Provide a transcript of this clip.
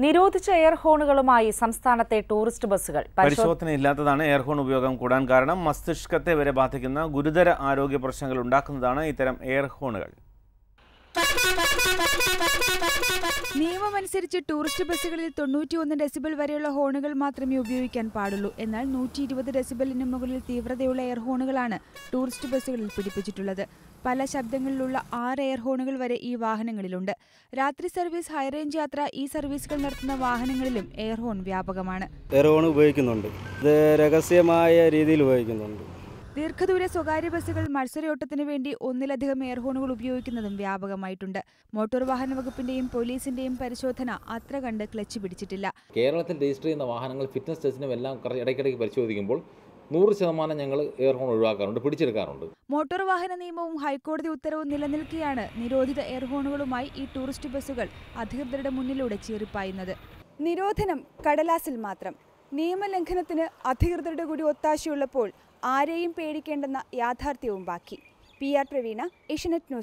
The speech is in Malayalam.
നിരോധിച്ച എയർ ഹോണുകളുമായി സംസ്ഥാനത്തെ ടൂറിസ്റ്റ് ബസ്സുകൾ. പരിശോധനയില്ലാത്തതാണ് പരിശോധന ഇല്ലാത്തതാണ് എയർഹോൺ ഉപയോഗം കൂടാൻ കാരണം മസ്തിഷ്കത്തെ വരെ ബാധിക്കുന്ന ഗുരുതര ആരോഗ്യ പ്രശ്നങ്ങൾ ഉണ്ടാക്കുന്നതാണ് ഇത്തരം എയർഹോണുകൾ നിയമമനുസരിച്ച് ടൂറിസ്റ്റ് ബസ്സുകളിൽ തൊണ്ണൂറ്റിയൊന്ന് ഡെസിബിൾ വരെയുള്ള ഹോണുകൾ മാത്രമേ ഉപയോഗിക്കാൻ പാടുള്ളൂ. എന്നാൽ നൂറ്റി ഇരുപത് ഡെസിബലിന് മുകളിൽ തീവ്രതയുള്ള എയർ ഹോണുകളാണ് ടൂറിസ്റ്റ് ബസ്സുകളിൽ പിടിപ്പിച്ചിട്ടുള്ളത്. പല ശബ്ദങ്ങളിലുള്ള ആറ് എയർ ഹോണുകൾ വരെ ഈ വാഹനങ്ങളിലുണ്ട്. രാത്രി സർവീസ് ഹൈറേഞ്ച് യാത്ര ഈ സർവീസുകൾ നടത്തുന്ന വാഹനങ്ങളിലും എയർ ഹോൺ വ്യാപകമാണ്. എയർ ഹോൺ ഉപയോഗിക്കുന്നുണ്ട്. ഇത് രഹസ്യമായ രീതിയിൽ ഉപയോഗിക്കുന്നുണ്ട്. ദീർഘദൂര സ്വകാര്യ ബസ്സുകൾ മത്സരയോട്ടത്തിന് വേണ്ടി ഒന്നിലധികം എയർഹോണുകൾ ഉപയോഗിക്കുന്നതും വ്യാപകമായിട്ടുണ്ട്. മോട്ടോർ വാഹന വകുപ്പിന്റെയും പോലീസിന്റെയും പരിശോധന അത്ര കണ്ട് ക്ലച്ച് പിടിച്ചിട്ടില്ല കേരളത്തിൽ രജിസ്റ്റർ ചെയ്യുന്ന വാഹനങ്ങൾ ഫിറ്റ്നസ് ടെസ്റ്റിനും എല്ലാം ഇടയ്ക്കിടയ്ക്ക് പരിശോധിക്കുമ്പോൾ നൂറ് ശതമാനം ഞങ്ങൾ എയർഹോൺ ഒഴിവാക്കാറുണ്ട് പിടിച്ചെടുക്കാറുണ്ട്. മോട്ടോർ വാഹന നിയമവും ഹൈക്കോടതി ഉത്തരവും നിലനിൽക്കെയാണ് നിരോധിത എയർഹോണുകളുമായി ഈ ടൂറിസ്റ്റ് ബസ്സുകൾ അധികൃതരുടെ മുന്നിലൂടെ ചീറിപ്പായുന്നത്. നിരോധനം കടലാസിൽ മാത്രം. നിയമലംഘനത്തിന് അധികൃതരുടെ കൂടി ഒത്താശയുള്ളപ്പോൾ ആരെയും പേടിക്കേണ്ടെന്ന യാഥാർത്ഥ്യവും ബാക്കി. P R Praveena Asianet news.